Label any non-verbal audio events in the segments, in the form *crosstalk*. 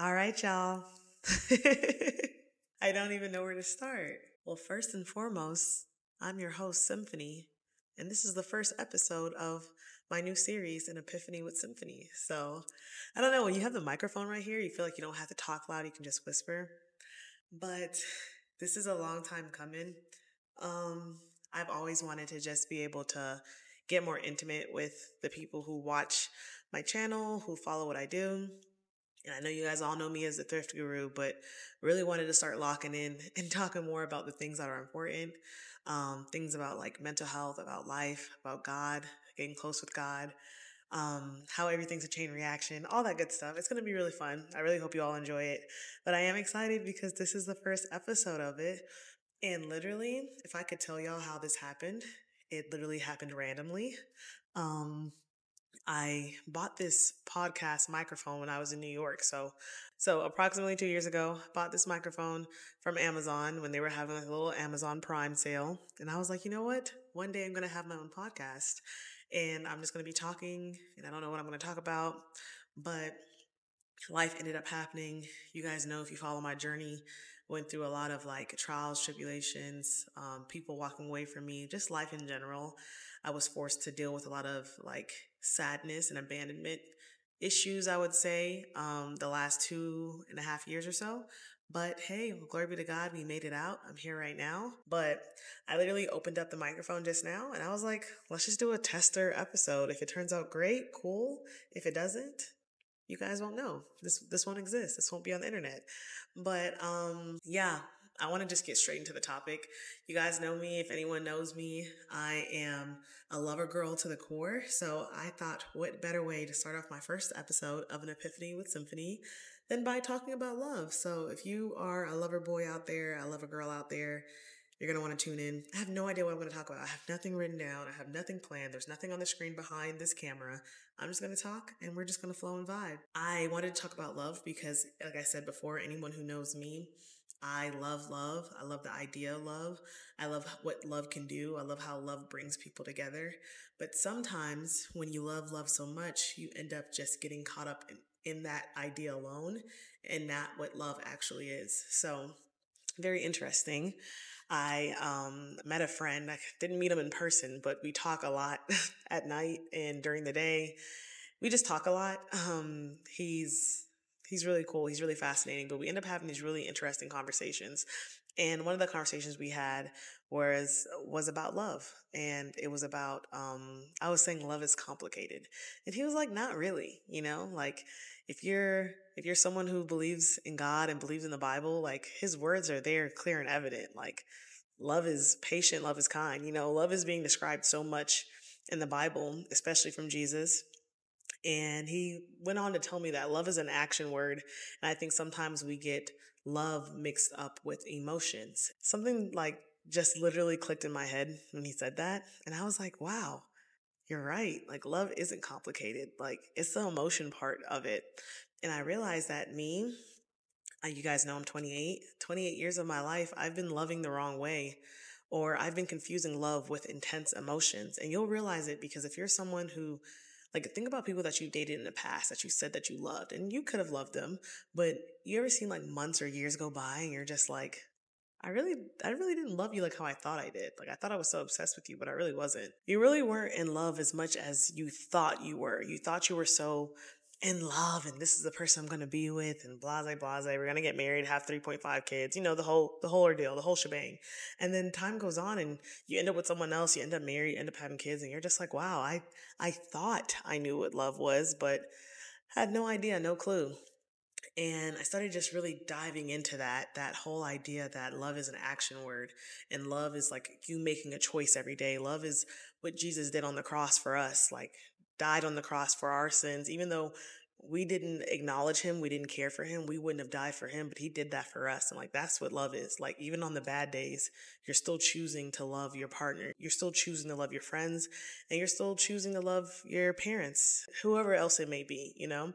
All right, y'all. *laughs* I don't even know where to start. Well, first and foremost, I'm your host, Symphony, and this is the first episode of my new series, An Epiphany with Symphony. So, I don't know, when you have the microphone right here, you feel like you don't have to talk loud, you can just whisper. But this is a long time coming. Um, I've always wanted to just be able to get more intimate with the people who watch my channel, who follow what I do. And I know you guys all know me as the thrift guru, but really wanted to start locking in *laughs* and talking more about the things that are important. Um, things about like mental health, about life, about God, getting close with God, um, how everything's a chain reaction, all that good stuff. It's going to be really fun. I really hope you all enjoy it. But I am excited because this is the first episode of it. And literally, if I could tell y'all how this happened, it literally happened randomly. Um, I bought this podcast microphone when I was in New York. So, so approximately two years ago, bought this microphone from Amazon when they were having a little Amazon Prime sale. And I was like, you know what? One day I'm going to have my own podcast and I'm just going to be talking and I don't know what I'm going to talk about, but life ended up happening. You guys know if you follow my journey, went through a lot of like trials, tribulations, um, people walking away from me, just life in general. I was forced to deal with a lot of like sadness and abandonment issues, I would say, um, the last two and a half years or so. But hey, glory be to God, we made it out. I'm here right now. But I literally opened up the microphone just now and I was like, let's just do a tester episode. If it turns out great, cool. If it doesn't, you guys won't know. This this won't exist. This won't be on the internet. But um yeah, I want to just get straight into the topic. You guys know me. If anyone knows me, I am a lover girl to the core. So I thought, what better way to start off my first episode of an Epiphany with Symphony than by talking about love? So if you are a lover boy out there, a lover girl out there, you're going to want to tune in. I have no idea what I'm going to talk about. I have nothing written down. I have nothing planned. There's nothing on the screen behind this camera. I'm just going to talk and we're just going to flow and vibe. I wanted to talk about love because, like I said before, anyone who knows me, I love love. I love the idea of love. I love what love can do. I love how love brings people together. But sometimes when you love love so much, you end up just getting caught up in, in that idea alone and not what love actually is. So, very interesting. I um, met a friend. I didn't meet him in person, but we talk a lot *laughs* at night and during the day. We just talk a lot. Um, he's he's really cool. He's really fascinating. But we end up having these really interesting conversations. And one of the conversations we had was was about love, and it was about um, I was saying love is complicated, and he was like, not really. You know, like if you're if you're someone who believes in God and believes in the Bible, like His words are there, clear and evident. Like love is patient, love is kind. You know, love is being described so much in the Bible, especially from Jesus. And he went on to tell me that love is an action word. And I think sometimes we get love mixed up with emotions. Something like just literally clicked in my head when he said that. And I was like, wow, you're right. Like love isn't complicated. Like it's the emotion part of it. And I realized that me, uh, you guys know I'm 28, 28 years of my life, I've been loving the wrong way or I've been confusing love with intense emotions. And you'll realize it because if you're someone who like, think about people that you've dated in the past that you said that you loved, and you could have loved them, but you ever seen like months or years go by and you're just like, I really, I really didn't love you like how I thought I did. Like, I thought I was so obsessed with you, but I really wasn't. You really weren't in love as much as you thought you were. You thought you were so in love and this is the person I'm going to be with and blase blase. We're going to get married, have 3.5 kids, you know, the whole, the whole ordeal, the whole shebang. And then time goes on and you end up with someone else, you end up married, end up having kids and you're just like, wow, I, I thought I knew what love was, but had no idea, no clue. And I started just really diving into that, that whole idea that love is an action word and love is like you making a choice every day. Love is what Jesus did on the cross for us. Like died on the cross for our sins, even though we didn't acknowledge him, we didn't care for him, we wouldn't have died for him, but he did that for us. And like, that's what love is. Like, even on the bad days, you're still choosing to love your partner. You're still choosing to love your friends and you're still choosing to love your parents, whoever else it may be, you know?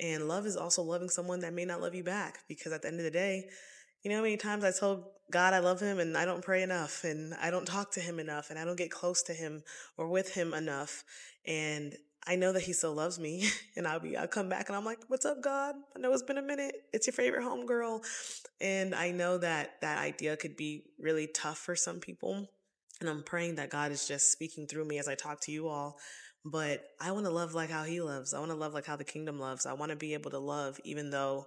And love is also loving someone that may not love you back because at the end of the day, you know how many times I told God I love him and I don't pray enough and I don't talk to him enough and I don't get close to him or with him enough. And I know that he still loves me *laughs* and I'll be I'll come back and I'm like, "What's up, God? I know it's been a minute. It's your favorite homegirl." And I know that that idea could be really tough for some people. And I'm praying that God is just speaking through me as I talk to you all. But I want to love like how he loves. I want to love like how the kingdom loves. I want to be able to love even though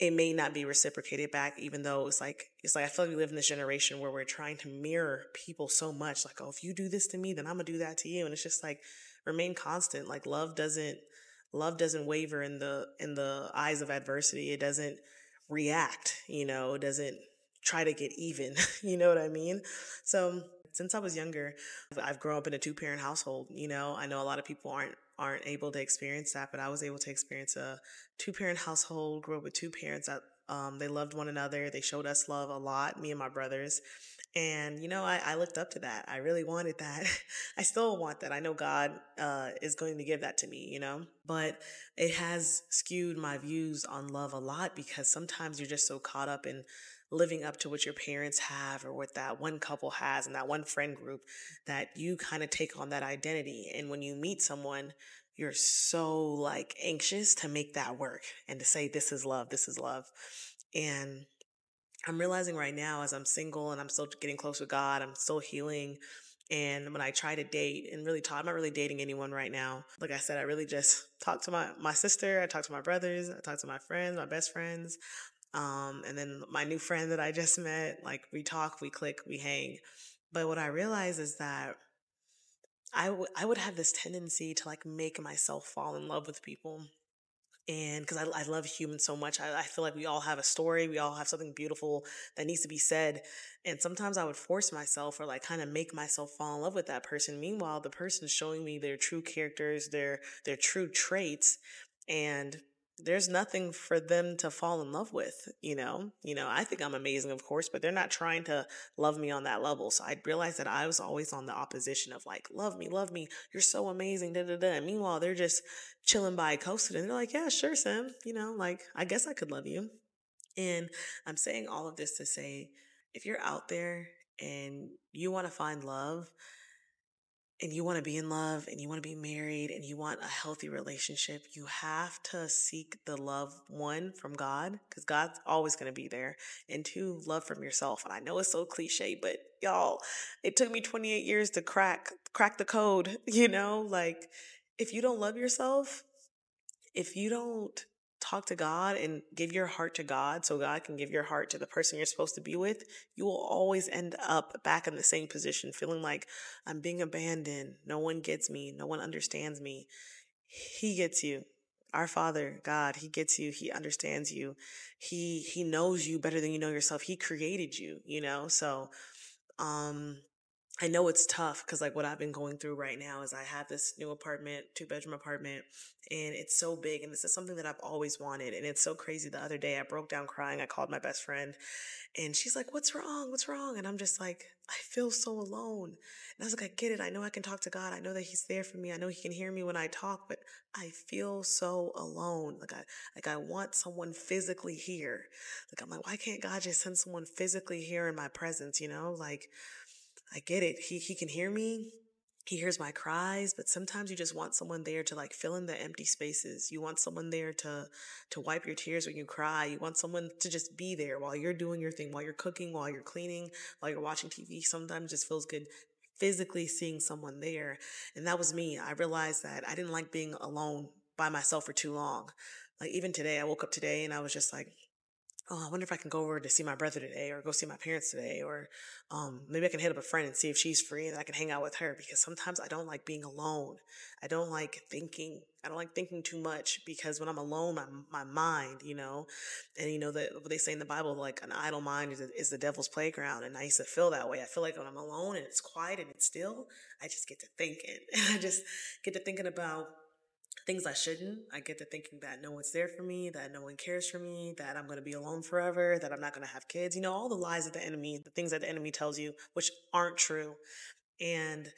it may not be reciprocated back, even though it's like, it's like, I feel like we live in this generation where we're trying to mirror people so much. Like, oh, if you do this to me, then I'm gonna do that to you. And it's just like, remain constant. Like love doesn't, love doesn't waver in the, in the eyes of adversity. It doesn't react, you know, it doesn't try to get even. *laughs* you know what I mean? So since I was younger, I've grown up in a two parent household. You know, I know a lot of people aren't aren't able to experience that, but I was able to experience a two parent household, grew up with two parents that um, they loved one another. They showed us love a lot, me and my brothers. And, you know, I, I looked up to that. I really wanted that. *laughs* I still want that. I know God uh, is going to give that to me, you know, but it has skewed my views on love a lot because sometimes you're just so caught up in living up to what your parents have or what that one couple has and that one friend group that you kind of take on that identity. And when you meet someone, you're so like anxious to make that work and to say, this is love, this is love. And I'm realizing right now as I'm single and I'm still getting close with God, I'm still healing. And when I try to date and really talk, I'm not really dating anyone right now. Like I said, I really just talk to my, my sister, I talk to my brothers, I talk to my friends, my best friends. Um, and then my new friend that I just met, like we talk, we click, we hang. But what I realize is that I, w- I would have this tendency to like make myself fall in love with people. And because I, I love humans so much, I, I feel like we all have a story, we all have something beautiful that needs to be said. And sometimes I would force myself or like kind of make myself fall in love with that person. Meanwhile, the person's showing me their true characters, their their true traits. And there's nothing for them to fall in love with, you know? You know, I think I'm amazing, of course, but they're not trying to love me on that level. So I realized that I was always on the opposition of like, love me, love me, you're so amazing, da da da. And meanwhile, they're just chilling by coasting and they're like, yeah, sure, Sim, you know, like, I guess I could love you. And I'm saying all of this to say, if you're out there and you want to find love, and you want to be in love and you want to be married and you want a healthy relationship, you have to seek the love one from God because God's always going to be there, and two, love from yourself. And I know it's so cliche, but y'all, it took me 28 years to crack crack the code. *laughs* You know, like if you don't love yourself, if you don't talk to God and give your heart to God so God can give your heart to the person you're supposed to be with, you will always end up back in the same position, feeling like I'm being abandoned. No one gets me. No one understands me. He gets you. Our Father, God, He gets you. He understands you. He, He knows you better than you know yourself. He created you, you know? So, um, I know it's tough because like what I've been going through right now is I have this new apartment, two bedroom apartment, and it's so big and this is something that I've always wanted. And it's so crazy. The other day I broke down crying. I called my best friend and she's like, What's wrong? What's wrong? And I'm just like, I feel so alone. And I was like, I get it. I know I can talk to God. I know that He's there for me. I know He can hear me when I talk, but I feel so alone. Like I like I want someone physically here. Like I'm like, why can't God just send someone physically here in my presence, you know? Like I get it. He he can hear me. He hears my cries, but sometimes you just want someone there to like fill in the empty spaces. You want someone there to to wipe your tears when you cry. You want someone to just be there while you're doing your thing, while you're cooking, while you're cleaning, while you're watching TV. Sometimes just feels good physically seeing someone there. And that was me. I realized that I didn't like being alone by myself for too long. Like even today, I woke up today and I was just like, oh, I wonder if I can go over to see my brother today or go see my parents today, or um, maybe I can hit up a friend and see if she's free and I can hang out with her because sometimes I don't like being alone. I don't like thinking. I don't like thinking too much because when I'm alone, my, my mind, you know, and you know, that what they say in the Bible, like an idle mind is, is the devil's playground. And I used to feel that way. I feel like when I'm alone and it's quiet and it's still, I just get to thinking and *laughs* I just get to thinking about things I shouldn't. I get to thinking that no one's there for me, that no one cares for me, that I'm going to be alone forever, that I'm not going to have kids. You know, all the lies of the enemy, the things that the enemy tells you, which aren't true. And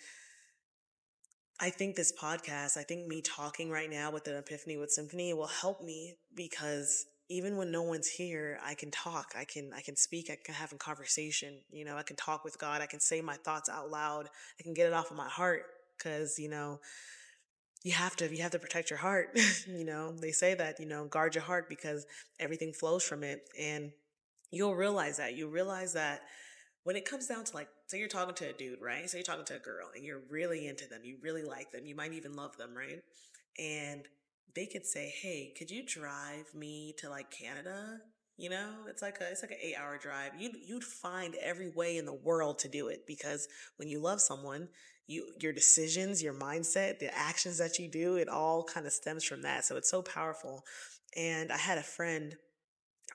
I think this podcast, I think me talking right now with an epiphany with symphony will help me because even when no one's here, I can talk. I can I can speak. I can have a conversation. You know, I can talk with God. I can say my thoughts out loud. I can get it off of my heart because you know you have to you have to protect your heart *laughs* you know they say that you know guard your heart because everything flows from it and you'll realize that you realize that when it comes down to like say you're talking to a dude right? Say you're talking to a girl and you're really into them you really like them you might even love them right? And they could say hey could you drive me to like canada? You know it's like a it's like an eight hour drive. You'd, you'd find every way in the world to do it because when you love someone you your decisions your mindset the actions that you do it all kind of stems from that so it's so powerful. And i had a friend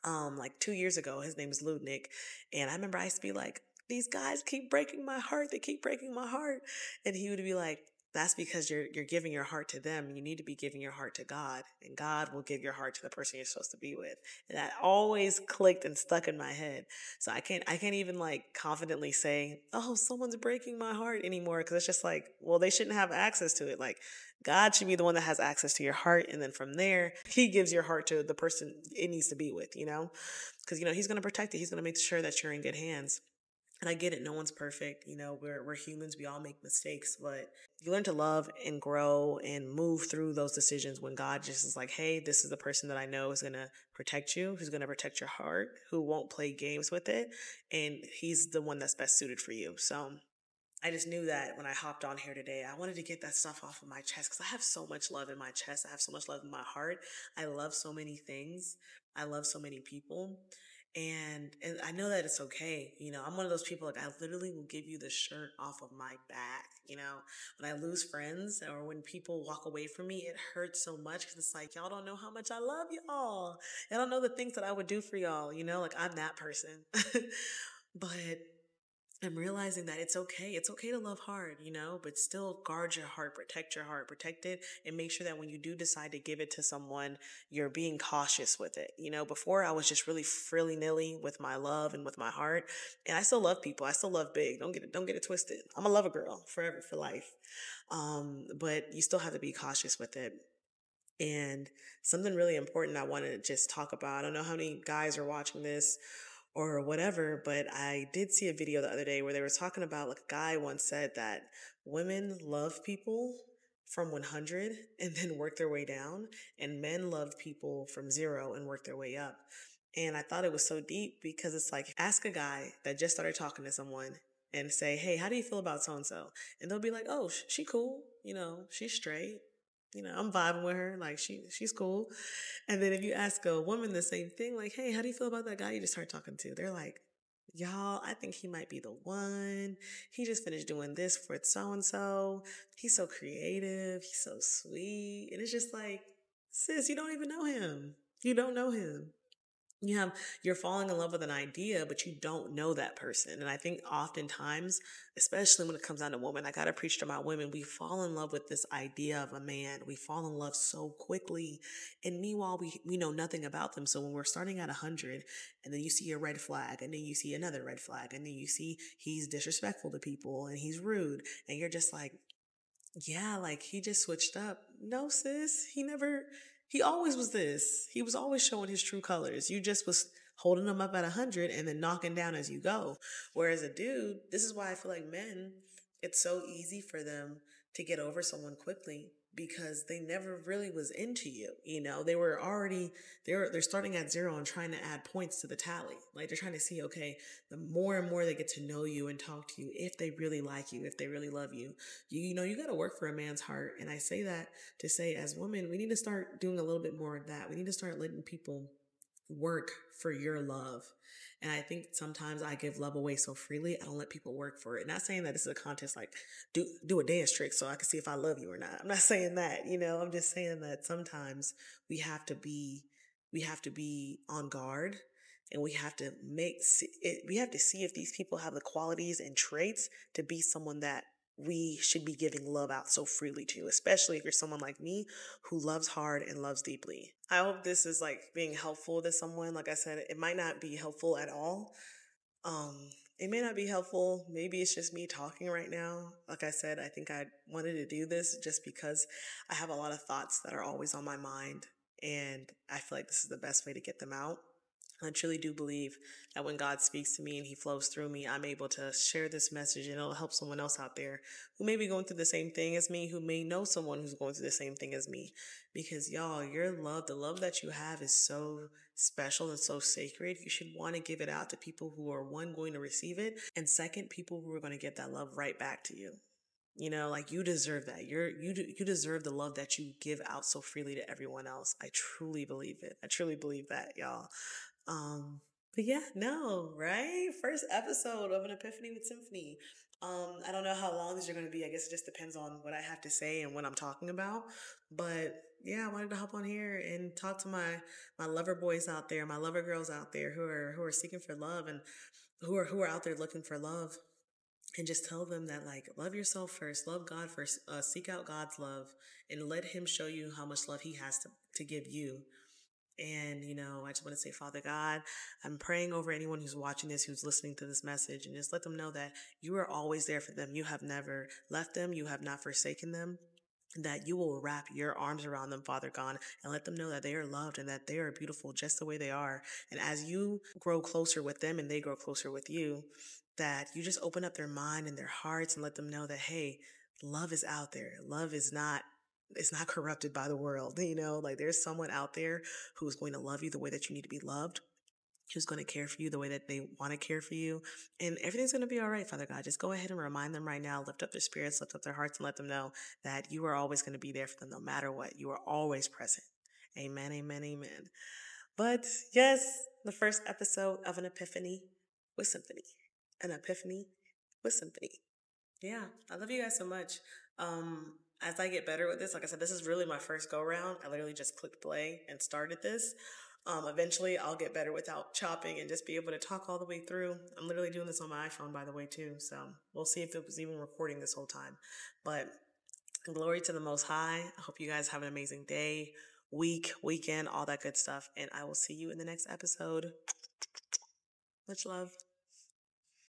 um like two years ago his name is ludnick and i remember i used to be like these guys keep breaking my heart they keep breaking my heart and he would be like that's because you're you're giving your heart to them. You need to be giving your heart to God, and God will give your heart to the person you're supposed to be with. And that always clicked and stuck in my head. So I can't I can't even like confidently say, "Oh, someone's breaking my heart" anymore because it's just like, well, they shouldn't have access to it. Like God should be the one that has access to your heart, and then from there, He gives your heart to the person it needs to be with. You know, because you know He's going to protect it. He's going to make sure that you're in good hands and I get it, no one's perfect. You know, we're we're humans, we all make mistakes, but you learn to love and grow and move through those decisions when God just is like, hey, this is the person that I know is gonna protect you, who's gonna protect your heart, who won't play games with it, and he's the one that's best suited for you. So I just knew that when I hopped on here today, I wanted to get that stuff off of my chest because I have so much love in my chest. I have so much love in my heart. I love so many things. I love so many people and and I know that it's okay. You know, I'm one of those people like I literally will give you the shirt off of my back. You know, when I lose friends or when people walk away from me, it hurts so much because it's like y'all don't know how much I love y'all. I don't know the things that I would do for y'all. You know, like I'm that person. *laughs* but I'm realizing that it's okay. It's okay to love hard, you know, but still guard your heart, protect your heart, protect it, and make sure that when you do decide to give it to someone, you're being cautious with it. You know, before I was just really frilly nilly with my love and with my heart, and I still love people. I still love big. Don't get it, don't get it twisted. I'm a lover girl forever for life. Um, but you still have to be cautious with it. And something really important I want to just talk about. I don't know how many guys are watching this or whatever. But I did see a video the other day where they were talking about like a guy once said that women love people from 100 *laughs* and then work their way down, and men love people from zero and work their way up. And I thought it was so deep because it's like, ask a guy that just started talking to someone and say, Hey, how do you feel about so and so? And they'll be like, Oh, she cool. You know, she's straight you know, I'm vibing with her. Like she she's cool. And then if you ask a woman the same thing, like, hey, how do you feel about that guy you just started talking to? They're like, y'all, I think he might be the one. He just finished doing this for so and so. He's so creative. He's so sweet. And it's just like, sis, you don't even know him. You don't know him you have you're falling in love with an idea but you don't know that person and i think oftentimes especially when it comes down to women i gotta preach to my women we fall in love with this idea of a man. We fall in love so quickly and meanwhile we, we know nothing about them so when we're starting at 100 and then you see a red flag and then you see another red flag and then you see he's disrespectful to people and he's rude and you're just like yeah like he just switched up. No sis he never he always was this. He was always showing his true colors. You just was holding them up at 100 and then knocking down as you go. Whereas a dude, this is why I feel like men, it's so easy for them to get over someone quickly because they never really was into you. You know, they were already they're they're starting at zero and trying to add points to the tally. Like they're trying to see, okay, the more and more they get to know you and talk to you, if they really like you, if they really love you, you, you know, you got to work for a man's heart. And I say that to say, as women, we need to start doing a little bit more of that. We need to start letting people work for your love and I think sometimes I give love away so freely, I don't let people work for it. Not saying that this is a contest like do do a dance trick so I can see if I love you or not. I'm not *laughs* saying that, you know. I'm just saying that sometimes we have to be we have to be on guard and we have to make it, we have to see if these people have the qualities and traits to be someone that we should be giving love out so freely to, especially if you're someone like me who loves hard and loves deeply. I hope this is like being helpful to someone. Like I said, it might not be helpful at all. Um, it may not be helpful. Maybe it's just me talking right now. Like I said, I think I wanted to do this just because I have a lot of thoughts that are always on my mind, and I feel like this is the best way to get them out. I truly do believe that when God speaks to me and He flows through me, I'm able to share this message and it'll help someone else out there who may be going through the same thing as me, who may know someone who's going through the same thing as me. Because y'all, your love, the love that you have is so special and so sacred. You should want to give it out to people who are one, going to receive it, and second, people who are going to get that love right back to you. You know, like you deserve that. You're you you deserve the love that you give out so freely to everyone else. I truly believe it. I truly believe that, y'all. Um, but yeah, no, right? First episode of an Epiphany with Symphony. Um, I don't know how long these are going to be. I guess it just depends on what I have to say and what I'm talking about. But yeah, I wanted to hop on here and talk to my my lover boys out there, my lover girls out there who are who are seeking for love and who are who are out there looking for love. And just tell them that like love yourself first, love God first, uh, seek out God's love, and let Him show you how much love He has to to give you and, you know, I just want to say, Father God, I'm praying over anyone who's watching this, who's listening to this message, and just let them know that you are always there for them. You have never left them. You have not forsaken them. That you will wrap your arms around them, Father God, and let them know that they are loved and that they are beautiful just the way they are. And as you grow closer with them and they grow closer with you, that you just open up their mind and their hearts and let them know that, hey, love is out there. Love is not it's not corrupted by the world, you know, like there's someone out there who's going to love you the way that you need to be loved, who's going to care for you the way that they want to care for you. And everything's going to be all right, Father God. Just go ahead and remind them right now, lift up their spirits, lift up their hearts, and let them know that you are always going to be there for them no matter what. You are always present. Amen, amen, amen. But yes, the first episode of an epiphany with symphony. An epiphany with symphony. Yeah, I love you guys so much. Um, as I get better with this, like I said, this is really my first go round. I literally just clicked play and started this. Um, eventually, I'll get better without chopping and just be able to talk all the way through. I'm literally doing this on my iPhone, by the way, too. So we'll see if it was even recording this whole time. But glory to the Most High. I hope you guys have an amazing day, week, weekend, all that good stuff. And I will see you in the next episode. Much love.